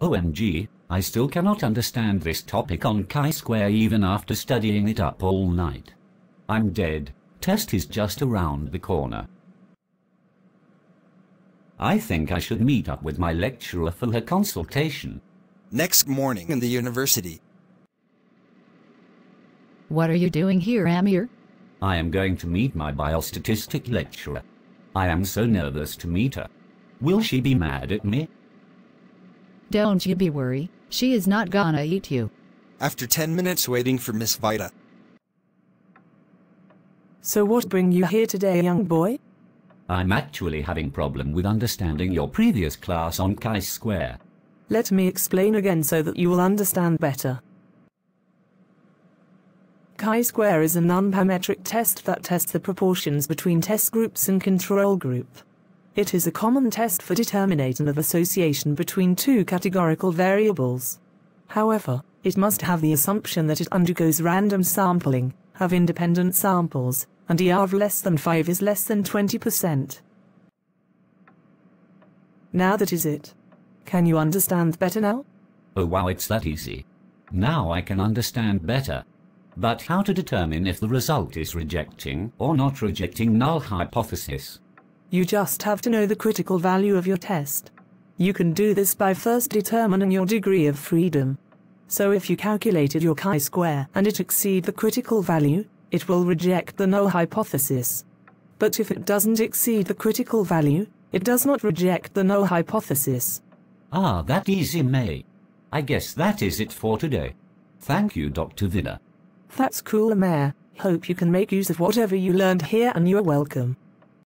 OMG, I still cannot understand this topic on chi-square even after studying it up all night. I'm dead. Test is just around the corner. I think I should meet up with my lecturer for her consultation. Next morning in the university. What are you doing here, Amir? I am going to meet my biostatistic lecturer. I am so nervous to meet her. Will she be mad at me? Don't you be worried. She is not gonna eat you. After 10 minutes waiting for Miss Vita. So what bring you here today, young boy? I'm actually having problem with understanding your previous class on chi-square. Let me explain again so that you will understand better. Chi-square is a non-parametric test that tests the proportions between test groups and control group. It is a common test for determination of association between two categorical variables. However, it must have the assumption that it undergoes random sampling, have independent samples, and ER of less than 5 is less than 20%. Now that is it. Can you understand better now? Oh wow, it's that easy. Now I can understand better. But how to determine if the result is rejecting or not rejecting null hypothesis? You just have to know the critical value of your test. You can do this by first determining your degree of freedom. So if you calculated your chi-square and it exceed the critical value, it will reject the null hypothesis. But if it doesn't exceed the critical value, it does not reject the null hypothesis. Ah, that easy, May. I guess that is it for today. Thank you, Dr. Vida. That's cool, Amir. Hope you can make use of whatever you learned here and you're welcome.